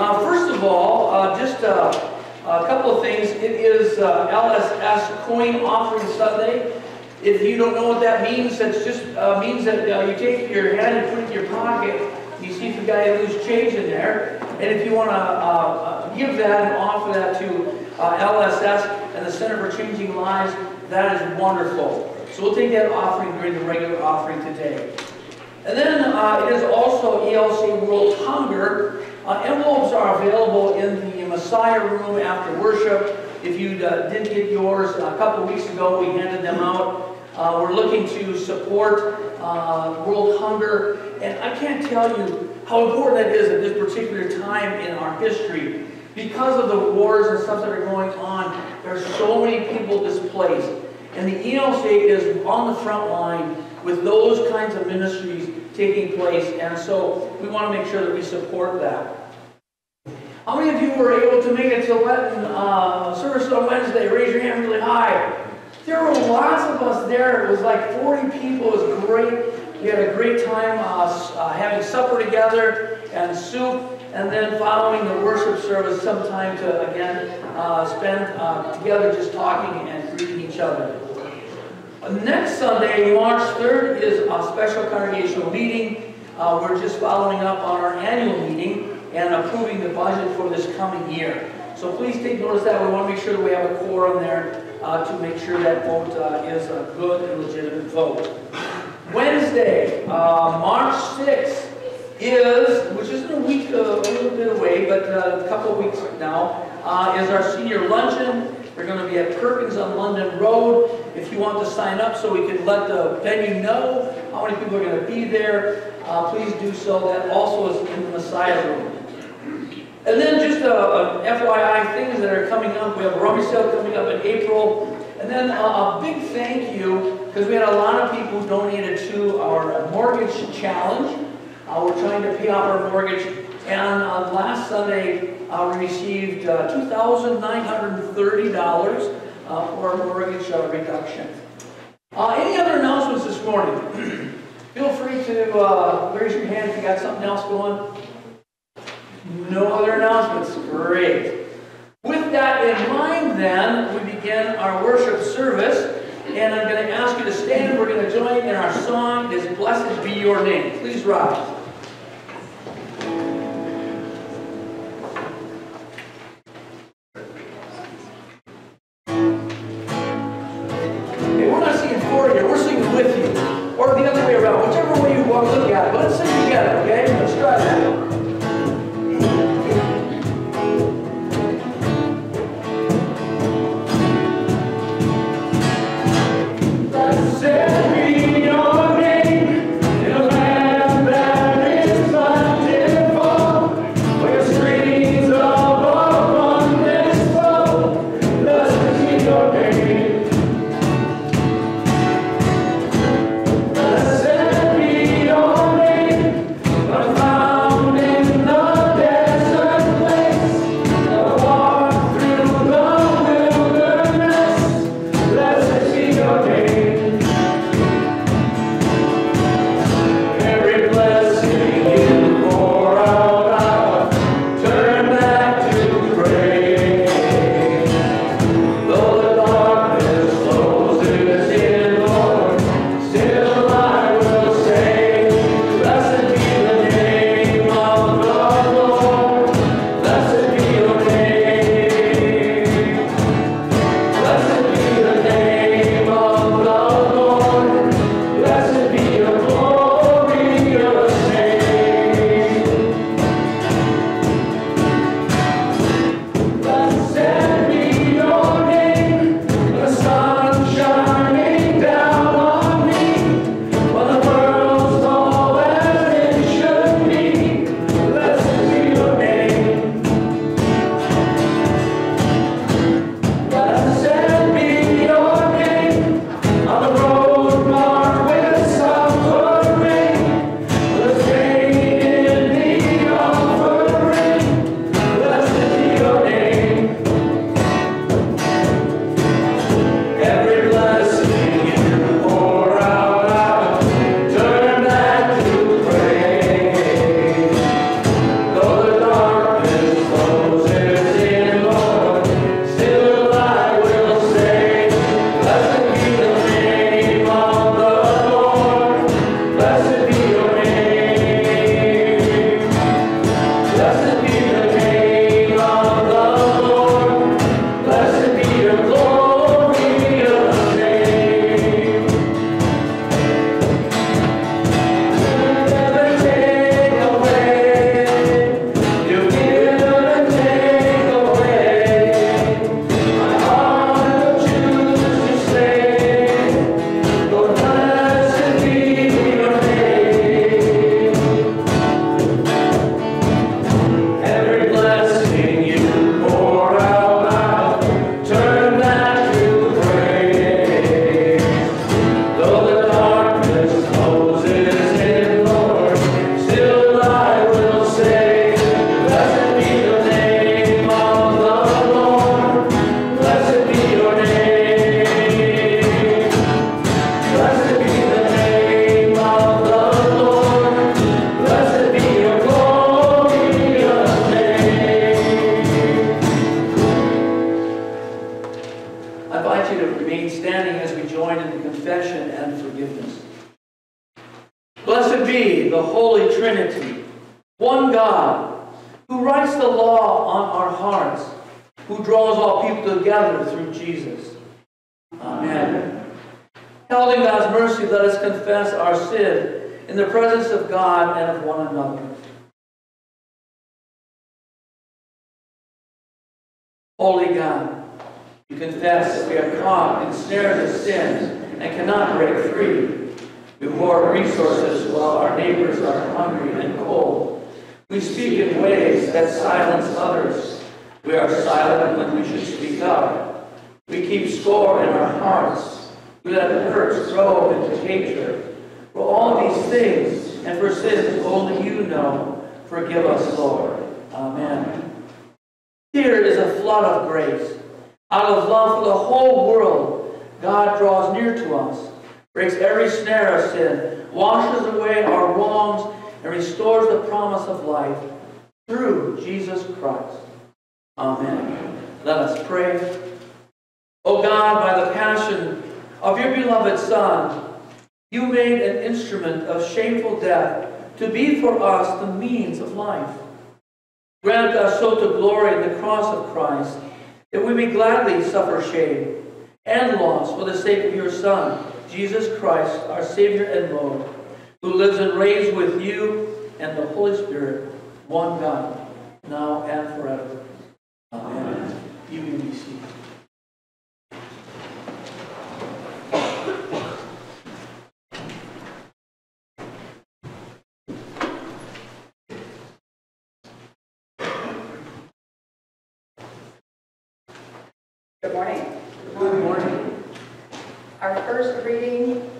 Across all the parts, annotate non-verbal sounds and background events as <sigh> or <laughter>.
Uh, first of all, uh, just a couple of things. It is LSS Coin Offering Sunday. If you don't know what that means, that just means that you take your hand and put it in your pocket you see if the guy who's change in there. And if you want to uh, uh, give that and offer that to uh, LSS and the Center for Changing Lives, that is wonderful. So we'll take that offering during the regular offering today. And then uh, it is also ELC World Hunger. Uh, envelopes are available in the Messiah room after worship. If you uh, didn't get yours a couple weeks ago, we handed them out. we're looking to support World Hunger and I can't tell you how important that is at this particular time in our history. Because of the wars and stuff that are going on, there's so many people displaced. And the ELC is on the front line with those kinds of ministries taking place. And so we want to make sure that we support that. How many of you were able to make it to uh, service on Wednesday? Raise your hand really high. There were lots of us there. It was like 40 people. It was great. We had a great time uh, uh, having supper together and soup, and then following the worship service, some time to again uh, spend uh, together just talking and greeting each other. Next Sunday, March 3rd, is a special congregational meeting. Uh, we're just following up on our annual meeting and approving the budget for this coming year. So please take notice that. We want to make sure that we have a quorum there uh, to make sure that vote uh, is a good and legitimate vote. Wednesday, uh, March 6th, is, which isn't a week, uh, a little bit away, but uh, a couple of weeks now, uh, is our senior luncheon. We're going to be at Perkins on London Road. If you want to sign up so we can let the venue know how many people are going to be there, please do so. That also is in the Messiah room. And then just a, a FYI, things that are coming up. We have a rummage sale coming up in April. And then a, a big thank you, because we had a lot of people donated to our mortgage challenge. Uh, we're trying to pay off our mortgage. And uh, last Sunday, uh, we received uh, $2,930 uh, for mortgage uh, reduction. any other announcements this morning? <clears throat> Feel free to raise your hand if you got something else going. No other announcements? Great. With that in mind, then, we begin our worship service. And I'm going to ask you to stand. We're going to join in our song, Is Blessed Be Your Name. Please rise. God draws near to us, breaks every snare of sin, washes away our wrongs, and restores the promise of life through Jesus Christ. Amen. Let us pray. O God, by the passion of your beloved Son, you made an instrument of shameful death to be for us the means of life. Grant us so to glory in the cross of Christ that we may gladly suffer shame and loss for the sake of your Son, Jesus Christ, our Savior and Lord, who lives and reigns with you and the Holy Spirit, one God, now and forever. Amen. You may be seated. Good morning. Good morning. Our first reading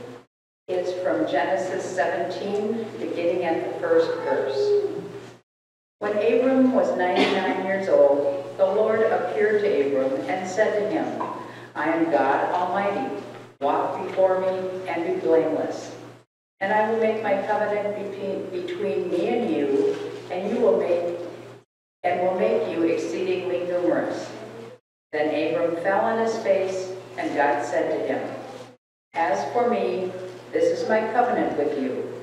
is from Genesis 17, beginning at the first verse. When Abram was 99 years old, the Lord appeared to Abram and said to him, I am God Almighty. Walk before me and be blameless. And I will make my covenant between, between me and you, and you will make and will make you exceedingly numerous. Then Abram fell on his face, and God said to him, As for me, this is my covenant with you.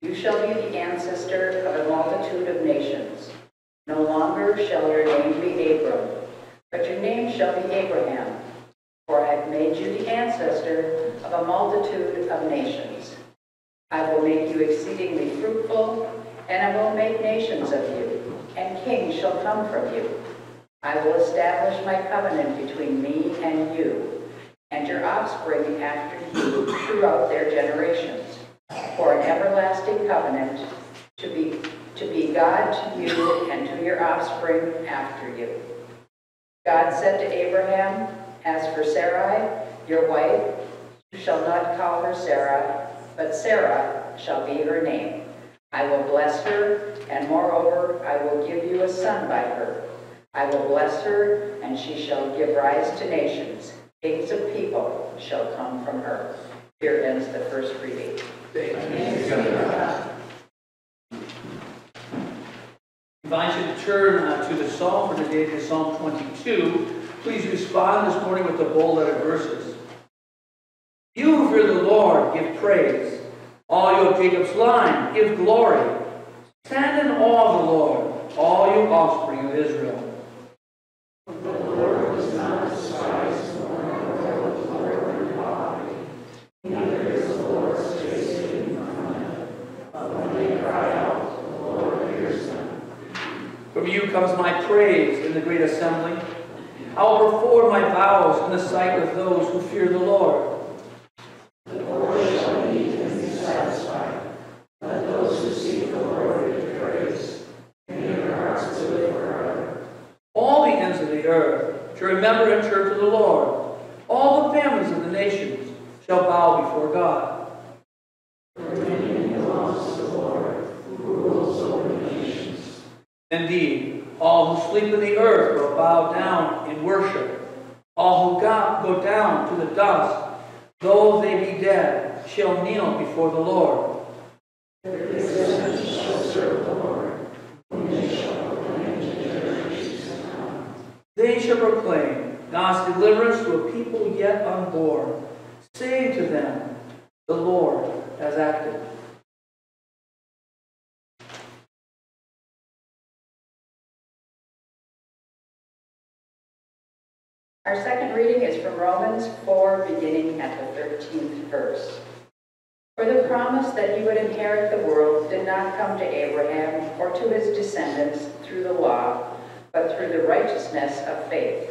You shall be the ancestor of a multitude of nations. No longer shall your name be Abram, but your name shall be Abraham, for I have made you the ancestor of a multitude of nations. I will make you exceedingly fruitful, and I will make nations of you, and kings shall come from you. I will establish my covenant between me and you, and your offspring after you throughout their generations, for an everlasting covenant to be, to be God to you and to your offspring after you. God said to Abraham, As for Sarai, your wife, you shall not call her Sarah, but Sarah shall be her name. I will bless her, and moreover, I will give you a son by her. I will bless her, and she shall give rise to nations. Kings of people shall come from her. Here ends the first reading. I invite you to turn uh, to the psalm for today, to Psalm 22. Please respond this morning with the bold letter verses. You who fear the Lord, give praise. All you of Jacob's line, give glory. Stand in awe of the Lord, all you offspring of Israel. From you comes my praise in the great assembly. I will perform my vows in the sight of those who fear the Lord. And shall be to be satisfied by those who seek the worth of praise. All the ends of the earth shall remember and turn to the Lord. All the families of the nations shall bow before God. Indeed, all who sleep in the earth will bow down in worship. All who go down to the dust, though they be dead, shall kneel before the Lord. They shall proclaim God's deliverance to a people yet unborn, saying to them, The Lord has acted. Our second reading is from Romans 4, beginning at the 13th verse. For the promise that he would inherit the world did not come to Abraham or to his descendants through the law, but through the righteousness of faith.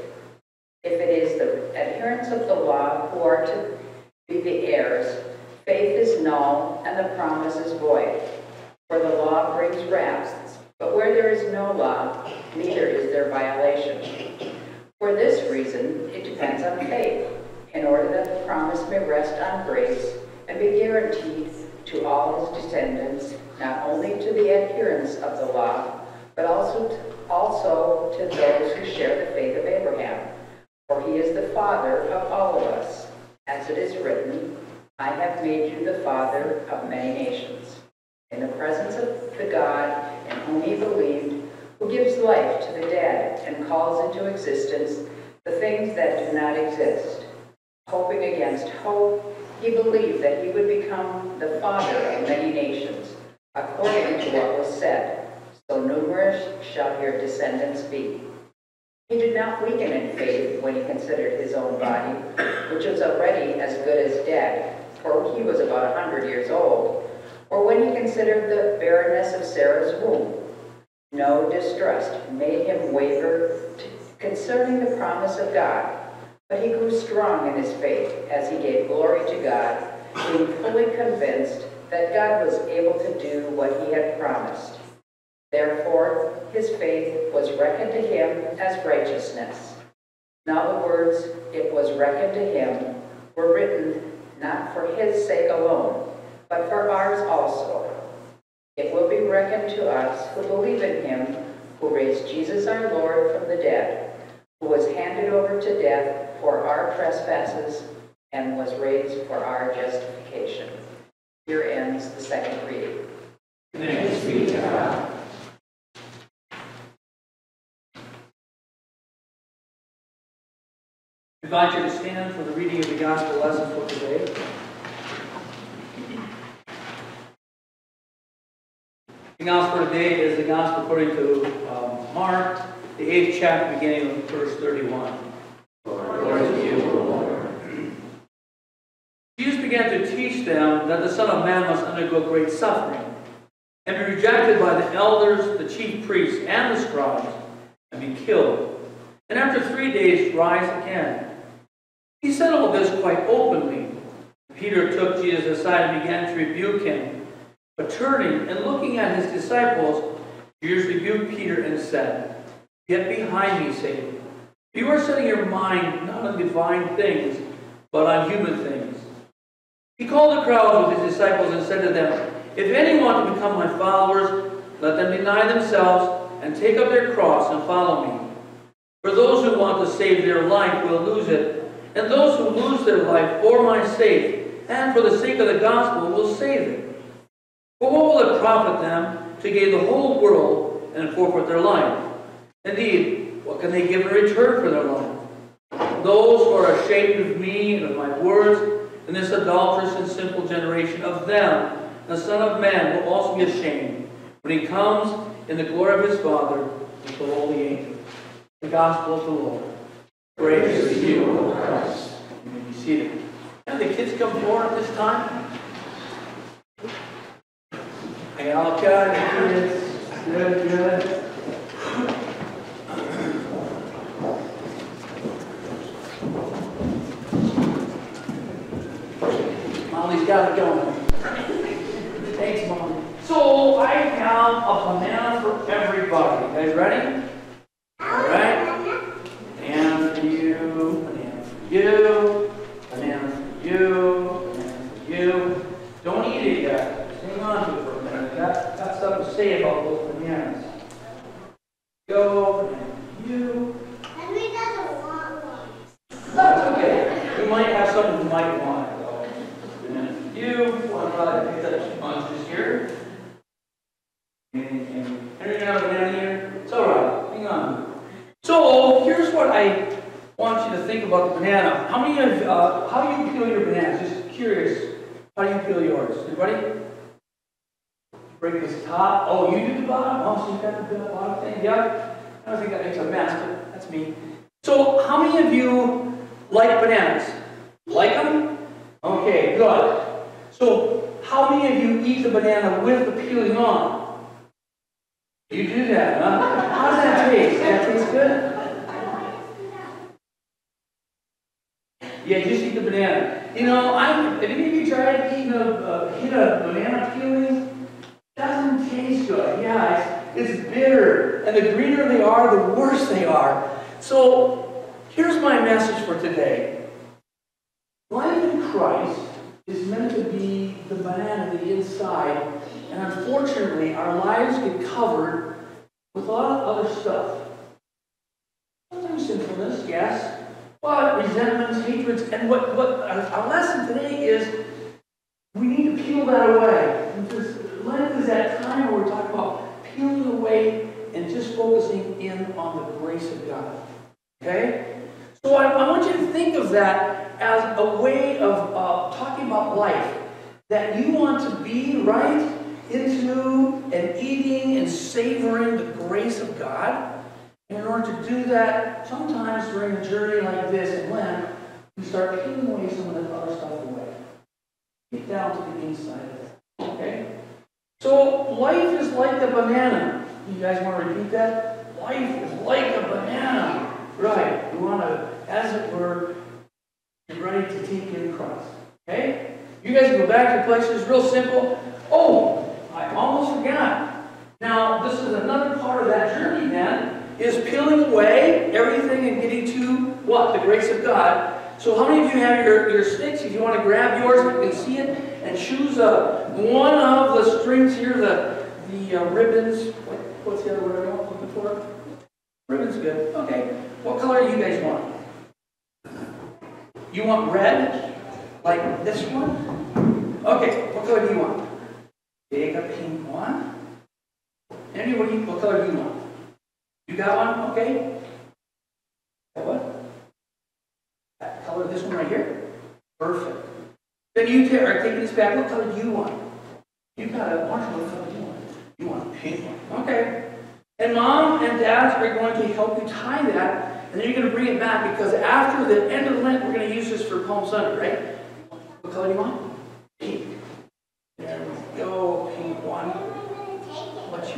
If it is the adherents of the law who are to be the heirs, faith is null and the promise is void. For the law brings wrath, but where there is no law, neither is there violation. For this reason, it depends on faith, in order that the promise may rest on grace and be guaranteed to all his descendants, not only to the adherents of the law, but also to, also to those who share the faith of Abraham. For he is the father of all of us. As it is written, I have made you the father of many nations. In the presence of the God in whom he believed, who gives life to the dead and calls into existence the things that do not exist. Hoping against hope, he believed that he would become the father of many nations, according to what was said, so numerous shall your descendants be. He did not weaken in faith when he considered his own body, which was already as good as dead, for he was about a hundred years old, or when he considered the barrenness of Sarah's womb. No distrust made him waver concerning the promise of God, but he grew strong in his faith as he gave glory to God, being fully convinced that God was able to do what he had promised. Therefore, his faith was reckoned to him as righteousness. Now the words, it was reckoned to him, were written not for his sake alone, but for ours also. It will be reckoned to us who believe in him who raised Jesus our Lord from the dead, who was handed over to death for our trespasses and was raised for our justification. Here ends the second reading. Thanks be to God. Invite you to stand for the reading of the gospel lesson for today. Gospel today is the gospel according to um, Mark, the eighth chapter, beginning of verse 31. Glory to you, Lord. Jesus began to teach them that the Son of Man must undergo great suffering and be rejected by the elders, the chief priests, and the scribes, and be killed, and after three days rise again. He said all this quite openly. Peter took Jesus aside and began to rebuke him. But turning and looking at his disciples, Jesus rebuked Peter and said, Get behind me, Satan. You are setting your mind not on divine things, but on human things. He called the crowd with his disciples and said to them, If any want to become my followers, let them deny themselves and take up their cross and follow me. For those who want to save their life will lose it, and those who lose their life for my sake and for the sake of the gospel will save it. What will it profit them to gain the whole world and forfeit their life? Indeed, what can they give in return for their life? Those who are ashamed of me and of my words in this adulterous and sinful generation, of them the Son of Man will also be ashamed when he comes in the glory of his Father with the holy angels. The gospel of the Lord. Praise to you, O Christ. You may be seated. And the kids come forward at this time. Hey, all got it, kids. Good, good. Molly's got it going. Thanks, Mom. So I have a banana for everybody. You guys ready? All right. Banana for you, banana for you, banana for you, banana for you. Don't eat it yet. Just hang on to it for a minute. Got, got something to say about those bananas. Go, you. Henry doesn't want one. That's okay. We might have someone who might want it, though. For you. One probably picked up bunches here. And, and, Henry, you have a banana here? It's all right. Hang on. So here's what I want you to think about the banana. How many of uh, how do you peel your bananas? Just curious. How do you peel yours? Anybody? Break this top. Oh, you do the bottom. Oh, so you got the bottom thing. Yeah. I don't think that makes a mess, but that's me. So how many of you like bananas? Like them? Okay, good. So how many of you eat the banana with the peeling on? You do that, huh? How does that taste? That tastes good? Yeah, just eat the banana. You know, I have any of you tried eating a, a hit a banana peeling? Doesn't taste good. Yeah, it's, it's bitter, and the greener they are, the worse they are. So here's my message for today. Life in Christ is meant to be the banana, the inside, and unfortunately, our lives get covered with a lot of other stuff. Sometimes sinfulness, yes, but resentments, hatreds, and what, what our, lesson today is we need to peel that away. Lent is that time where we're talking about peeling away and just focusing in on the grace of God. Okay? So I, I want you to think of that as a way of uh, talking about life. That you want to be right into and eating and savoring the grace of God. And in order to do that, sometimes during a journey like this in Lent, you start peeling away some of the other stuff away. Get down to the inside of it. Okay? So life is like a banana. You guys want to repeat that? Life is like a banana. Right. You want to, as it were, get ready to take in Christ. Okay? You guys go back to places, real simple. Oh, I almost forgot. Now, this is another part of that journey then, is peeling away everything and getting to what? The grace of God. So how many of you have your, your sticks? If you want to grab yours, you can see it, and choose uh, one of the strings here, the, the uh, ribbons. What, what's the other word I'm looking for? Ribbon's good. Okay. What color do you guys want? You want red? Like this one? Okay. What color do you want? Take a pink one. Anybody, what color do you want? You got one? Okay. What? Color, this one right here? Perfect. Then you are taking this back. What color do you want? You got a Marshall, what color do you want? You want a pink one. Okay. And mom and dad are going to help you tie that, and then you're going to bring it back because after the end of Lent, we're going to use this for Palm Sunday, right? What color do you want? Pink. There we go. Pink one. Yours?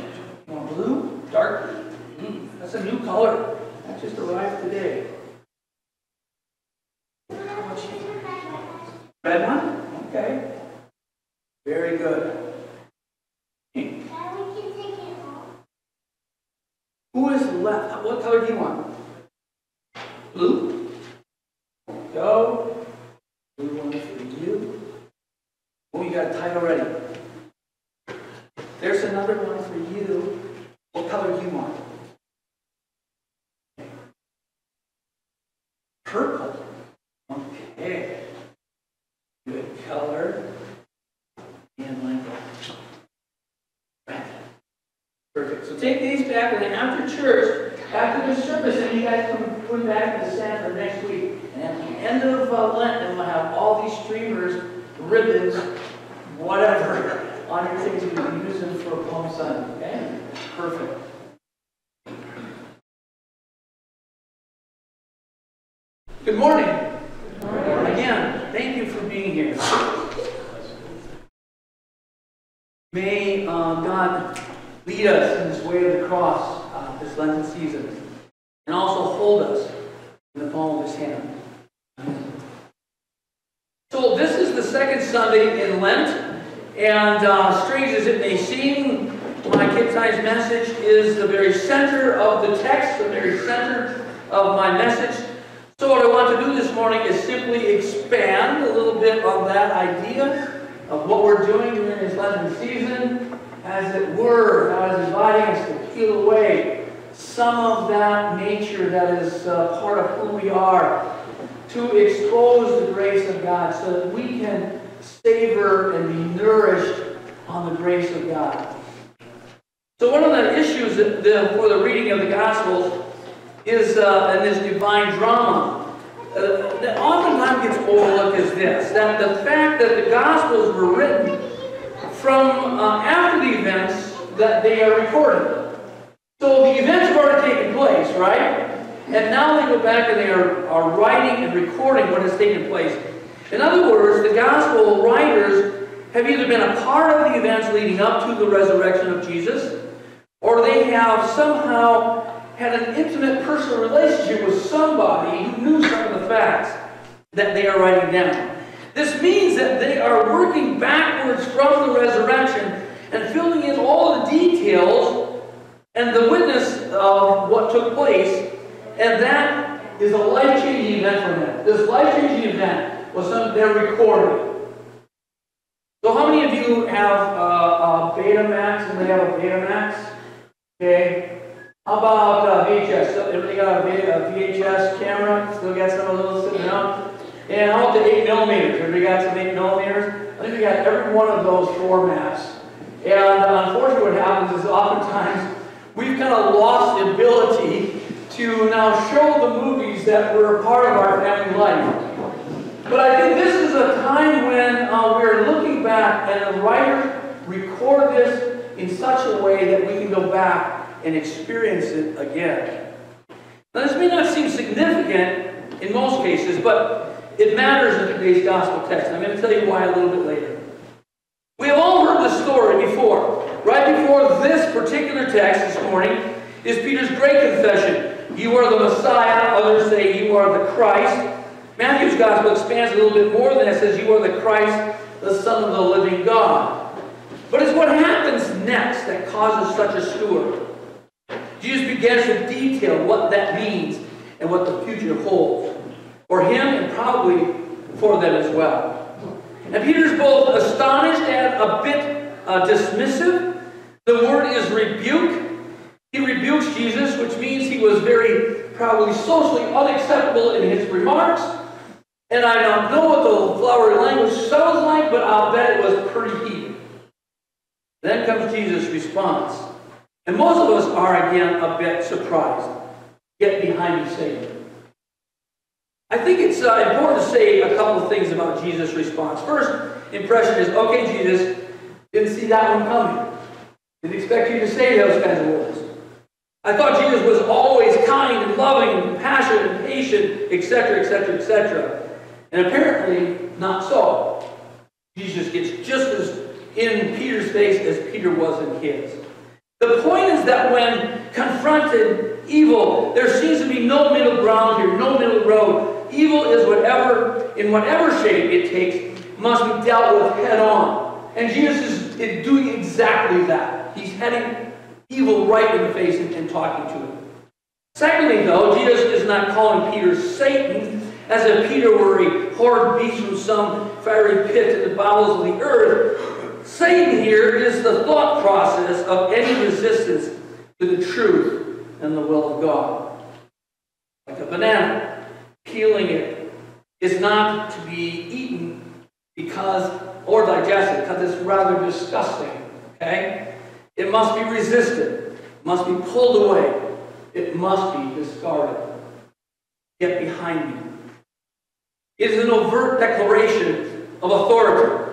You want blue? Dark? Mm, that's a new color. That just arrived today. Red one? Okay. Very good. Who is left? What color do you want? Blue? Go. Blue one for you. Oh, you got a title ready. There's another one for you. What color do you want? Purple. Okay. Good color. And like that. Perfect. So take these back, and then after church, after the service, and you guys come put back to the center next week. And at the end of uh, Lent, then we'll have all these streamers, ribbons, whatever, <laughs> on your things you can use them for Palm Sunday. Okay? Perfect. Good morning. Again, thank you for being here. May uh, God lead us in this way of the cross this Lenten season, and also hold us in the palm of His hand. So this is the second Sunday in Lent, and uh, strange as it may seem, my Kid Times message is the very center of the text, the very center of my message. So what I want to do this morning is simply expand a little bit on that idea of what we're doing during this Lenten season, as it were, God is inviting us to peel away some of that nature that is uh, part of who we are, to expose the grace of God so that we can savor and be nourished on the grace of God. So one of the issues that the, for the reading of the Gospels is uh, in this divine drama uh, that oftentimes gets overlooked is this, that the fact that the Gospels were written from uh, after the events that they are recorded. So the events have already taken place, right? And now they go back and they are, are writing and recording what has taken place. In other words, the gospel writers have either been a part of the events leading up to the resurrection of Jesus, or they have somehow had an intimate personal relationship with somebody who knew some of the facts that they are writing down. This means that they are working backwards from the resurrection and filling in all the details and the witness of what took place, and that is a life-changing event for them. This life-changing event was something they're recording. So how many of you have uh, a Betamax and they have a Betamax? Okay. How about uh, VHS? Everybody got a VHS camera? Still got some of those sitting around? And how about the 8 millimeters? Everybody got some 8 millimeters? I think we got every one of those formats. And unfortunately, what happens is oftentimes we've kind of lost the ability to now show the movies that were a part of our family life. But I think this is a time when uh, we're looking back and the writers record this in such a way that we can go back and experience it again. Now, this may not seem significant in most cases, but it matters in today's gospel text. I'm going to tell you why a little bit later. We have all heard this story before. Right before this particular text this morning is Peter's great confession. You are the Messiah. Others say you are the Christ. Matthew's gospel expands a little bit more than that. It says you are the Christ, the Son of the living God. But it's what happens next that causes such a stir. Jesus begins to detail what that means and what the future holds. For him and probably for them as well. And Peter's both astonished and a bit uh, dismissive. The word is rebuke. He rebukes Jesus, which means he was very probably socially unacceptable in his remarks. And I don't know what the flowery language sounds like, but I'll bet it was pretty heated. Then comes Jesus' response. And most of us are, again, a bit surprised. Get behind me, Satan. I think it's uh, important to say a couple of things about Jesus' response. First impression is, okay, Jesus, didn't see that one coming. Didn't expect you to say those kinds of words. I thought Jesus was always kind and loving and compassionate and patient, etc., etc., etc. And apparently, not so. Jesus gets just as in Peter's face as Peter was in his. The point is that when confronted evil, there seems to be no middle ground here, no middle road. Evil is whatever, in whatever shape it takes, must be dealt with head on. And Jesus is, doing exactly that. He's heading evil right in the face and, and talking to him. Secondly, though, Jesus is not calling Peter Satan as if Peter were a horrid beast from some fiery pit in the bowels of the earth. Satan here is the thought process of any resistance to the truth and the will of God. Like a banana, peeling it is not to be eaten because, or digested, because it's rather disgusting. Okay? It must be resisted, must be pulled away, it must be discarded. Get behind me. It is an overt declaration of authority.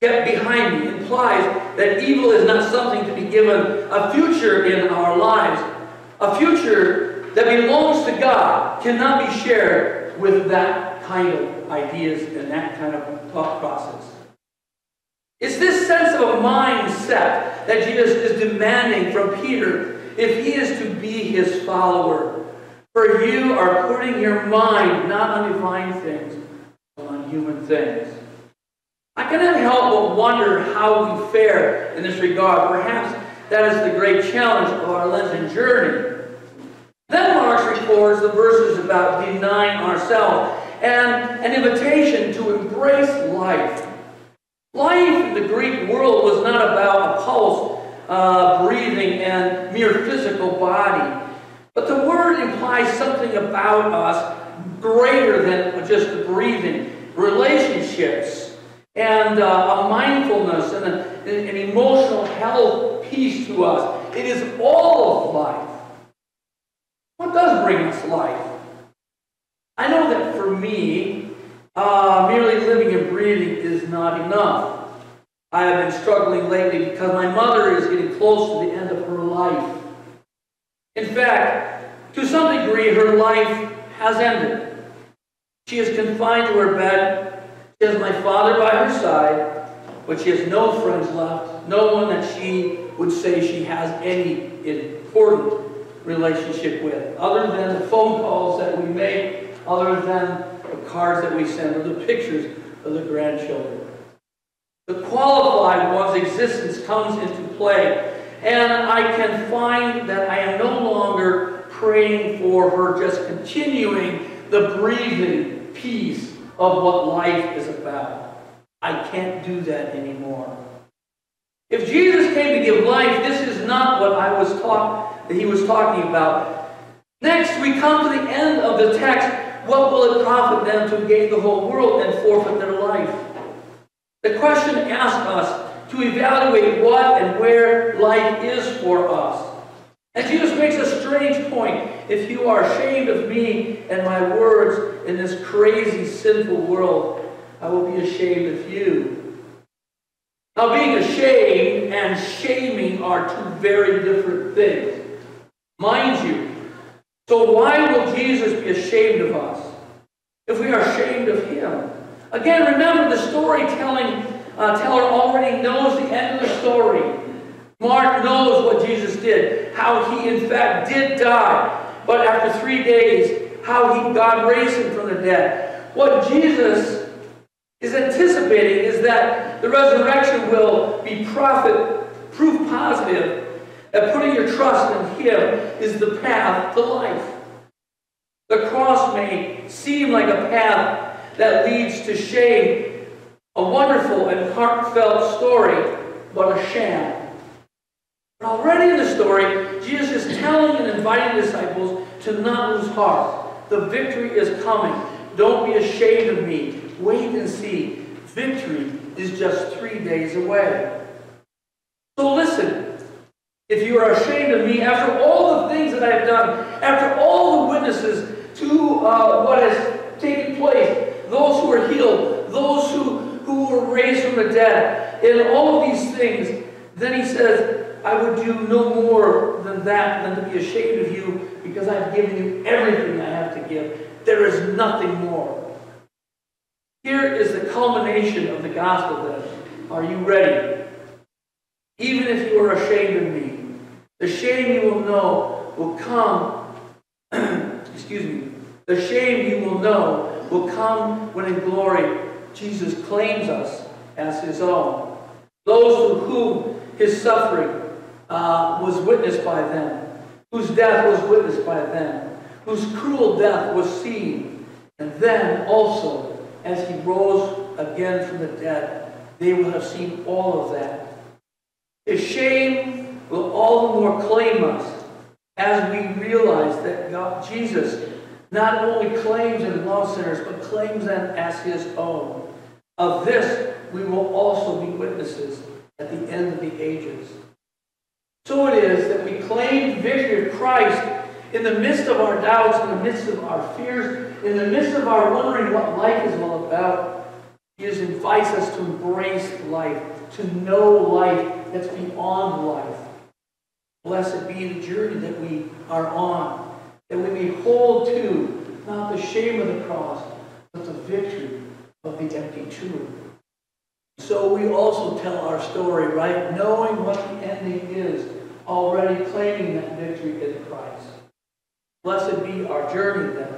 Get behind me implies that evil is not something to be given a future in our lives. A future that belongs to God cannot be shared with that kind of ideas and that kind of thought process. It's this sense of a mindset that Jesus is demanding from Peter if he is to be his follower. For you are putting your mind not on divine things, but on human things. I cannot help but wonder how we fare in this regard. Perhaps that is the great challenge of our Lenten journey. Then Mark records the verses about denying ourselves and an invitation to embrace life. Life in the Greek world was not about a pulse, uh, breathing, and mere physical body. But the word implies something about us greater than just the breathing. Relationships, and uh, a mindfulness, and a, an emotional health peace to us. It is all of life. What does bring us life? I know that for me, uh, merely living and breathing is not enough. I have been struggling lately because my mother is getting close to the end of her life. In fact, To some degree, her life has ended. She is confined to her bed. She has my father by her side, but she has no friends left, no one that she would say she has any important relationship with, other than the phone calls that we make, other than cards that we send, or the pictures of the grandchildren. The qualified one's existence comes into play, and I can find that I am no longer praying for her, just continuing the breathing peace of what life is about. I can't do that anymore. If Jesus came to give life, this is not what I was taught that he was talking about. Next, we come to the end of the text. What will it profit them to gain the whole world and forfeit their life? The question asks us to evaluate what and where life is for us. And Jesus makes a strange point. If you are ashamed of me and my words in this crazy, sinful world, I will be ashamed of you. Now, being ashamed and shaming are two very different things. Mind you. So, why will Jesus be ashamed of us if we are ashamed of him? Again, remember the storytelling uh, teller already knows the end of the story. Mark knows what Jesus did, how he in fact did die, but after three days, how he God raised him from the dead. What Jesus is anticipating is that the resurrection will be profit, proof positive that putting your trust in him is the path to life. The cross may seem like a path that leads to shame, a wonderful and heartfelt story, but a sham. But already in the story, Jesus is telling and inviting disciples to not lose heart. The victory is coming. Don't be ashamed of me. Wait and see. Victory is just three days away. So listen. If you are ashamed of me, after all the things that I have done, after all the witnesses to uh, what has taken place, those who are healed, those who, who were raised from the dead, and all of these things, then he says, I would do no more than that, than to be ashamed of you, because I've given you everything I have to give. There is nothing more. Here is the culmination of the gospel then. Are you ready? Even if you are ashamed of me, the shame you will know will come, <clears throat> excuse me, the shame you will know will come when in glory Jesus claims us as his own. Those to whom his suffering uh, was witnessed by them, whose death was witnessed by them, whose cruel death was seen. And then also, as he rose again from the dead, they will have seen all of that. His shame will all the more claim us as we realize that God, Jesus not only claims and loves sinners, but claims them as his own. Of this, we will also be witnesses at the end of the ages. So it is that we claim victory of Christ in the midst of our doubts, in the midst of our fears, in the midst of our wondering what life is all about. He just invites us to embrace life, to know life that's beyond life. Blessed be the journey that we are on, that we may hold to not the shame of the cross, but the victory of the empty tomb. So we also tell our story, right? Knowing what the ending is already claiming that victory in Christ. Blessed be our journey then.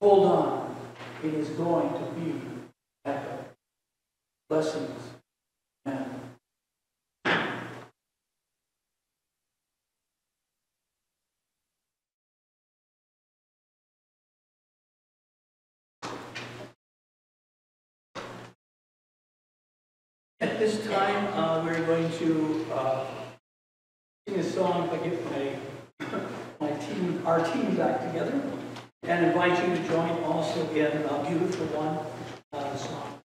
Hold on. It is going to be epic. Blessings. Amen. At this time, uh, we're going to uh, sing a song to get my, <coughs> my team, our team back together, and invite you to join also in a beautiful one uh, song.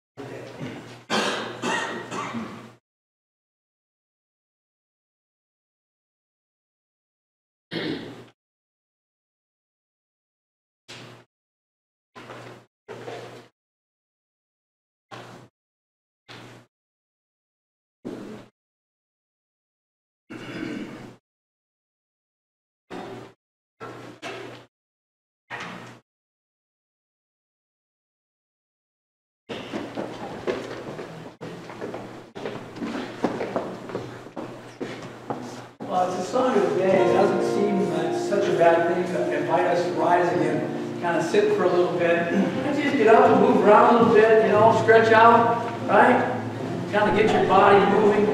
Well, it's a song of the day. It doesn't seem like such a bad thing to invite us to rise again, kind of sit for a little bit. And just get up and move around a little bit, you know, stretch out, right? Kind of get your body moving.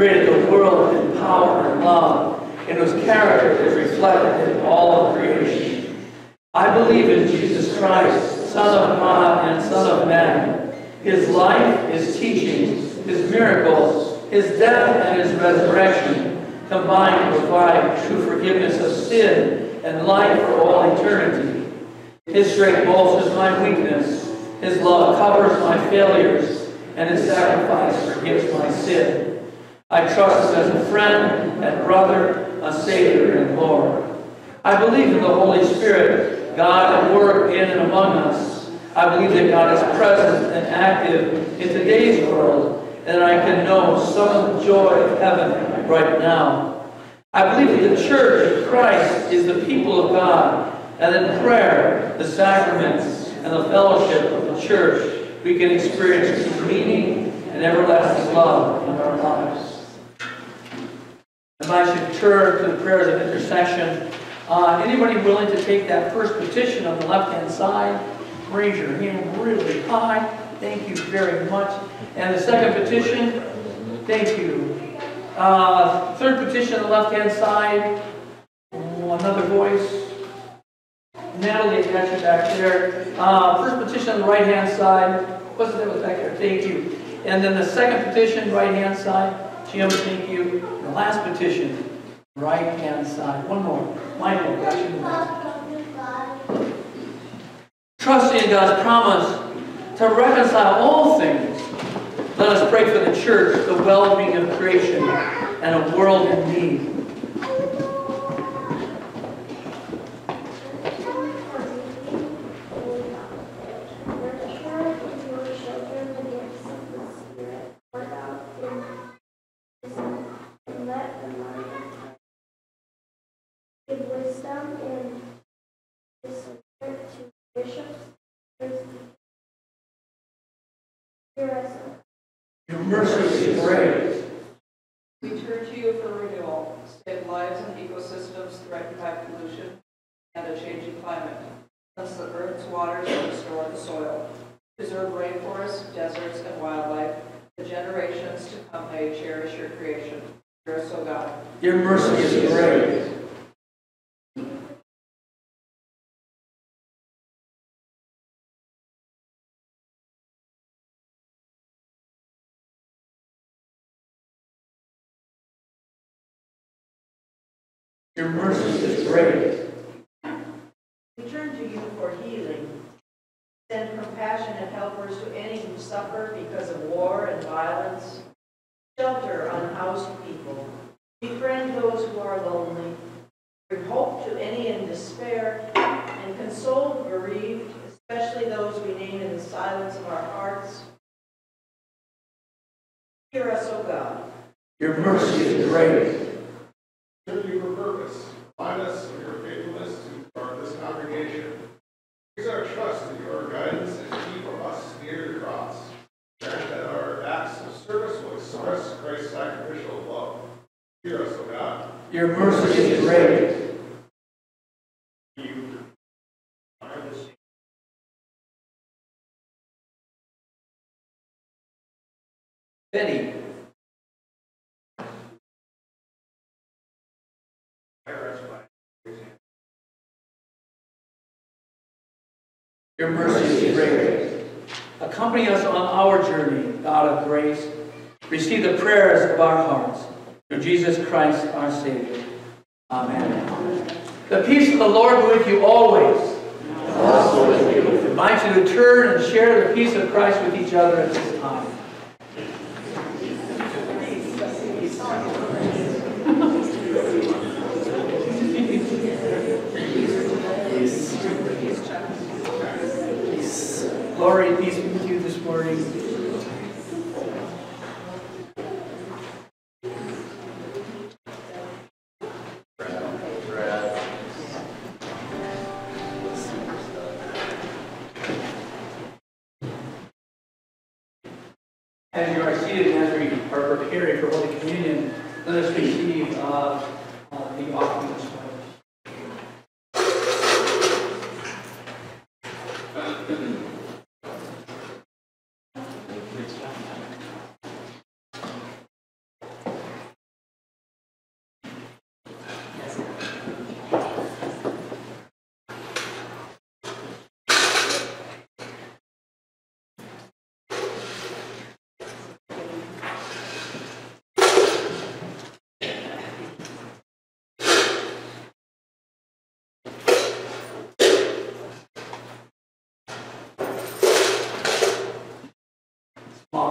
Created the world in power and love, and whose character is reflected in all of creation. I believe in Jesus Christ, Son of God and Son of Man. His life, His teachings, His miracles, His death and His resurrection combined provide true forgiveness of sin and life for all eternity. His strength bolsters my weakness. His love covers my failures, and His sacrifice forgives my sin. I trust as a friend and brother, a Savior and Lord. I believe in the Holy Spirit, God at work in and among us. I believe that God is present and active in today's world, and I can know some of the joy of heaven right now. I believe that the church of Christ is the people of God, and in prayer, the sacraments, and the fellowship of the church, we can experience meaning and everlasting love in our lives. If I should turn to the prayers of intercession, uh, anybody willing to take that first petition on the left-hand side? Raise your hand really high. Thank you very much. And the second petition? Thank you. Uh, third petition on the left-hand side. Another voice. Natalie, I got you back there. Uh, first petition on the right-hand side. What's that was back there? Thank you. And then the second petition, right-hand side. Jim, thank you. The last petition, right-hand side. One more. Michael, got. Trusting in God's promise to reconcile all things. Let us pray for the church, the well-being of creation, and a world in need. Hear us, Your mercy is great. We turn to you for renewal, save lives and ecosystems threatened by pollution and a changing climate. Cleanse the earth's waters and restore the soil. Preserve rainforests, deserts, and wildlife. The generations to come may cherish your creation. Hear us, O God. Your mercy is great. Helpers to any who suffer because of war and violence. Shelter unhoused people. Befriend those who are lonely. Bring hope to any in despair. And console the bereaved, especially those we name in the silence of our hearts. Hear us, O God. Your mercy is great. Serve you for purpose. Remind us of your faithfulness to our, this congregation. Use our trust in your guidance and keep us near the cross. Grant that our acts of service will express Christ's sacrificial love. Hear us, O God. Your mercy is great. You are the Betty. Your mercy is great. Accompany us on our journey, God of grace. Receive the prayers of our hearts. Through Jesus Christ, our Savior. Amen. The peace of the Lord be with you always. I invite you to turn and share the peace of Christ with each other at this time. Glory and peace be with you this morning. As you are seated and as we are preparing for Holy Communion, let us receive uh, uh, the offering this morning.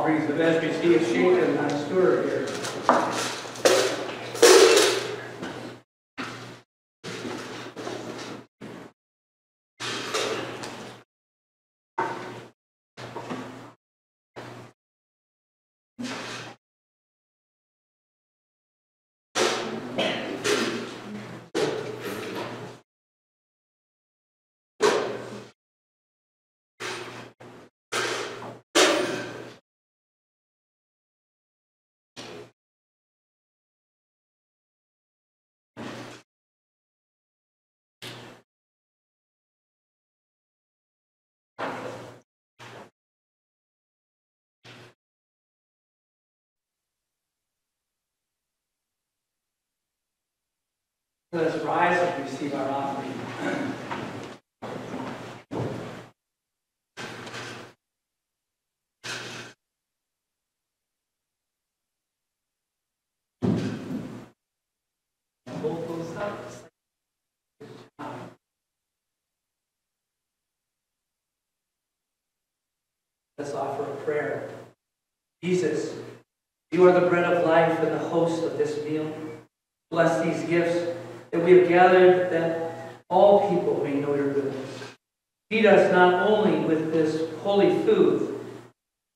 Of best received, shaken, and unstirred here. Let us rise and receive our offering. Let's offer a prayer. Jesus, you are the bread of life and the host of this meal. Bless these gifts that we have gathered that all people may know your goodness. Feed us not only with this holy food,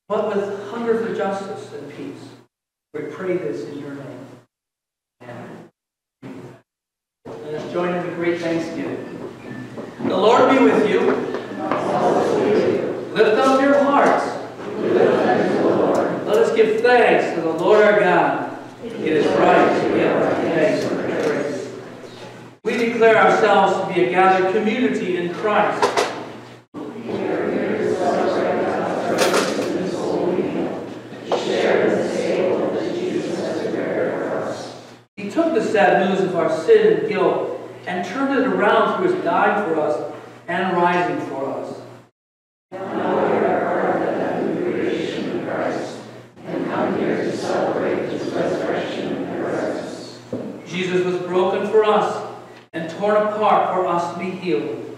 but with hunger for justice and peace. We pray this in your name. Amen. Let us join in the great thanksgiving. The Lord be with you. Lift up your hearts. Let's give thanks to the Lord our God. It is right to give thanks and praise. We declare ourselves to be a gathered community in Christ. He took the sad news of our sin and guilt and turned it around through his dying for us and rising for us. Jesus was broken for us and torn apart for us to be healed.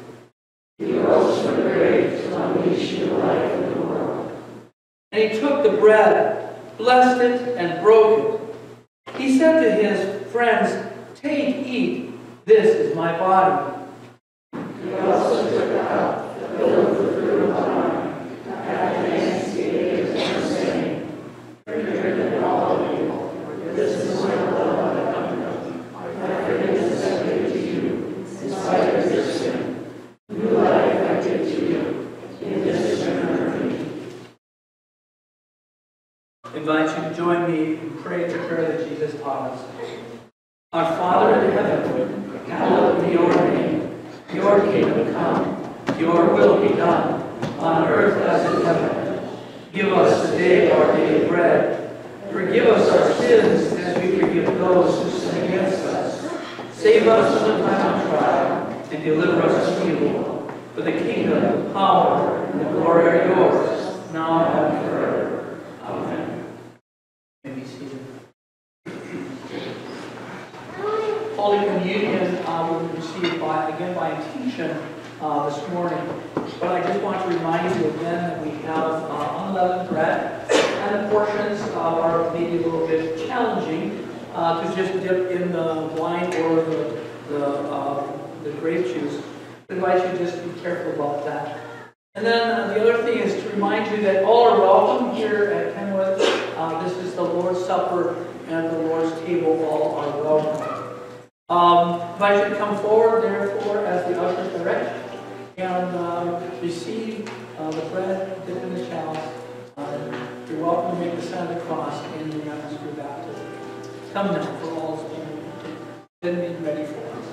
And he took the bread, blessed it, and broke it. He said to his friends, Take, eat, this is my body. I invite you to join me in praying the prayer that Jesus taught us. Our Father in heaven, hallowed be your name. Your kingdom come, your will be done, on earth as in heaven. Give us today our daily bread. Forgive us our sins as we forgive those who sin against us. Save us from the time of trial and deliver us from evil. For the kingdom, the power, and the glory are yours, now and forever. Amen. You may be seated. Holy Communion uh, will be received by, again by intention uh, this morning. But I just want to remind you again that we have unleavened bread, and the portions uh, are maybe a little bit challenging uh, to just dip in the wine or the, the, uh, the grape juice. I invite you just be careful about that. And then the other thing is to remind you that all are welcome here at Kenwood. Uh, this is the Lord's Supper and the Lord's table. All are welcome. Um, invite you to come forward, therefore, as the ushers direct, and uh, receive uh, the bread dipped in the chalice. Welcome to make the sign of the cross in the atmosphere of baptism. Come now for all is Then be ready for us.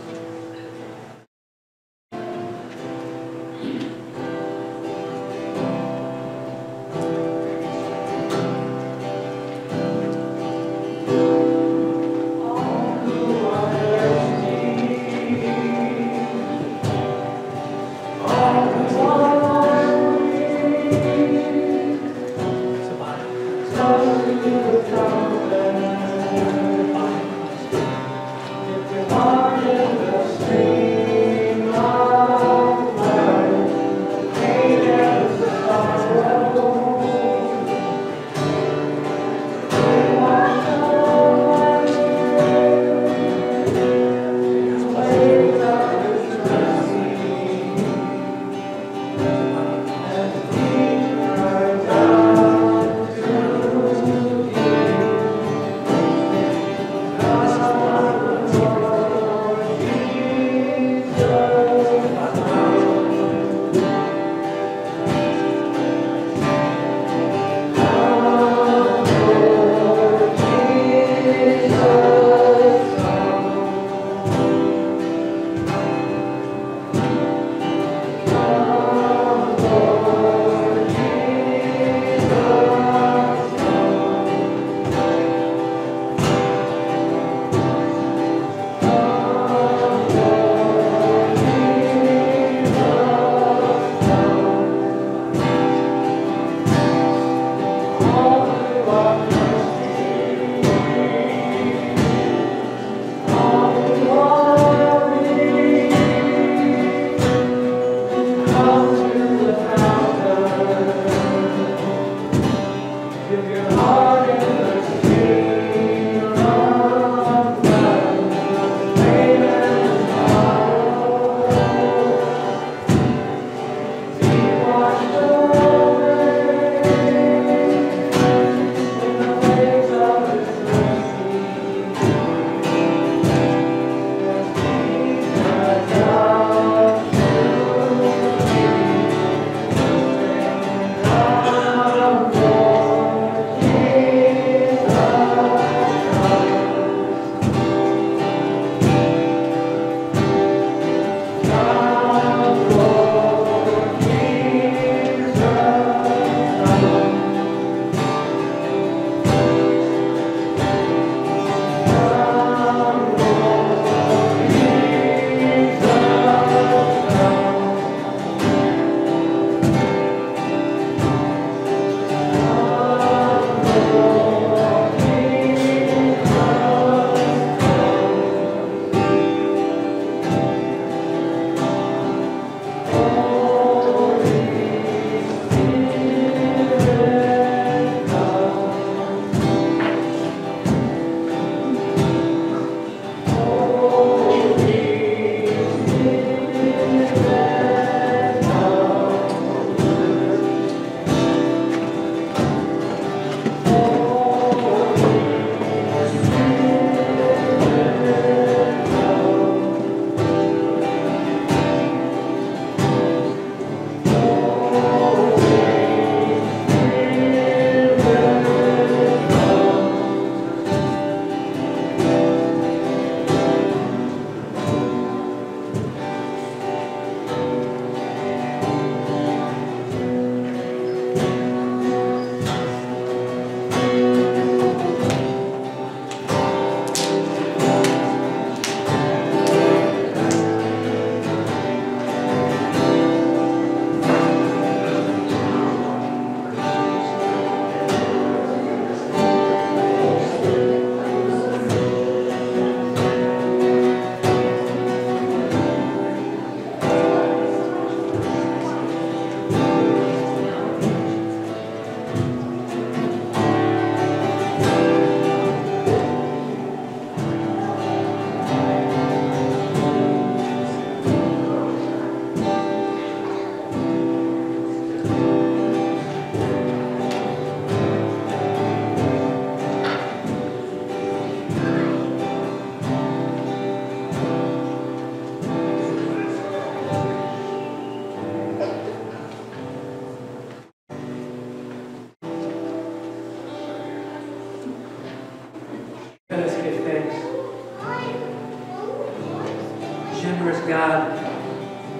God.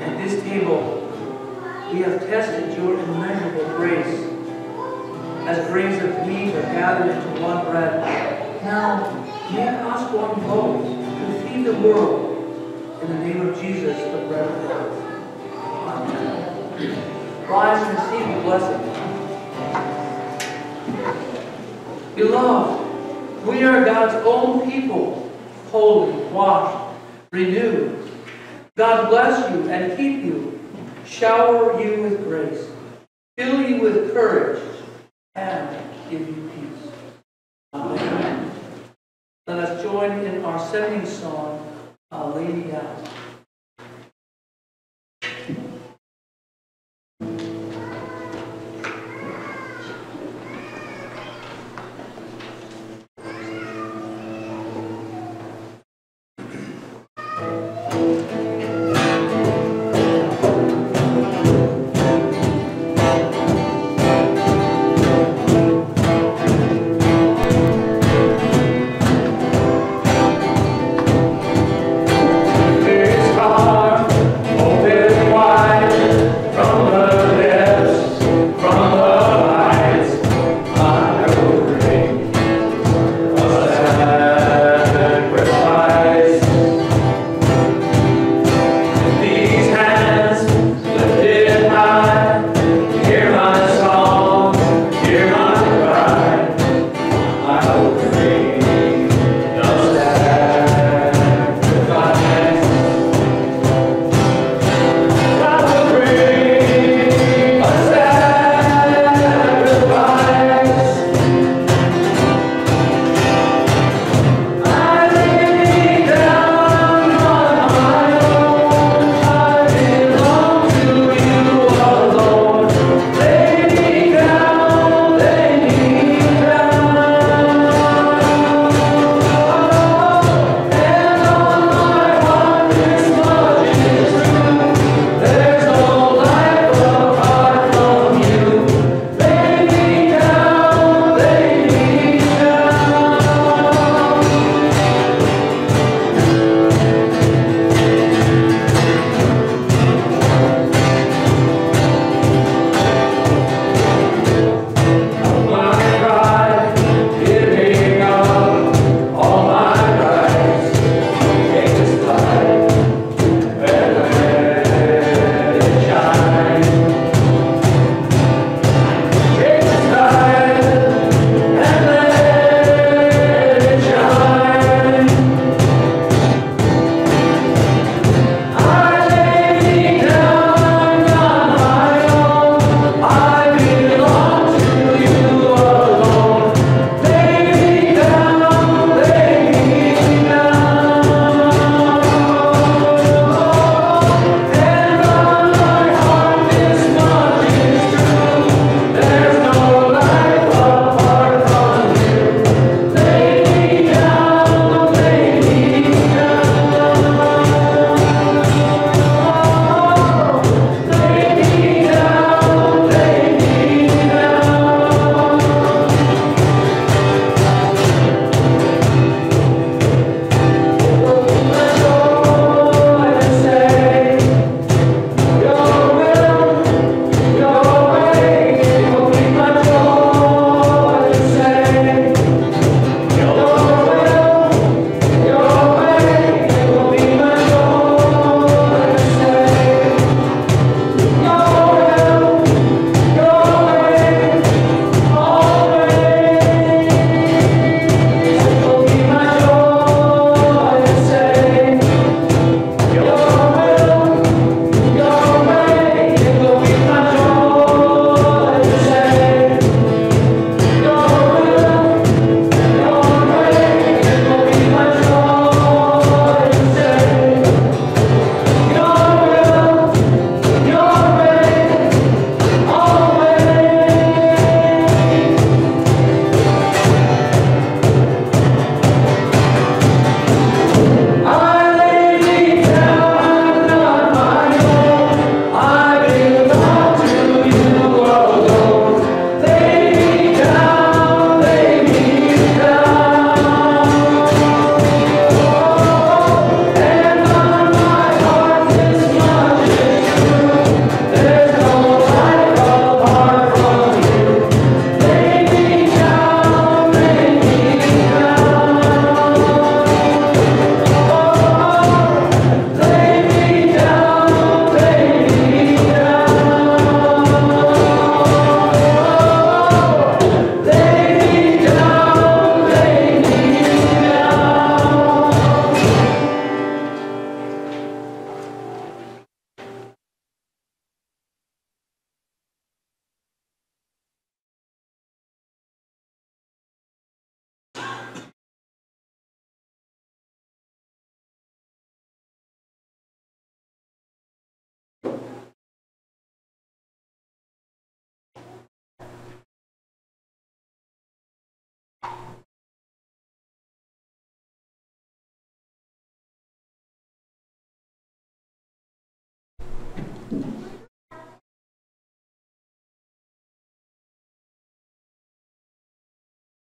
At this table, we have tested your immeasurable grace. As grains of wheat are gathered into one bread, now make us one boat to feed the world in the name of Jesus, the bread of life. Amen. Rise and receive the blessing. Beloved, we are God's own people, holy, washed, renewed. God bless you and keep you, shower you with grace, fill you with courage, and give you peace. Amen. Let us join in our sending song, Lay Me Down.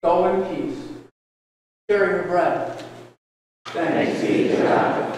Go in peace. Share your bread. Thanks be to God.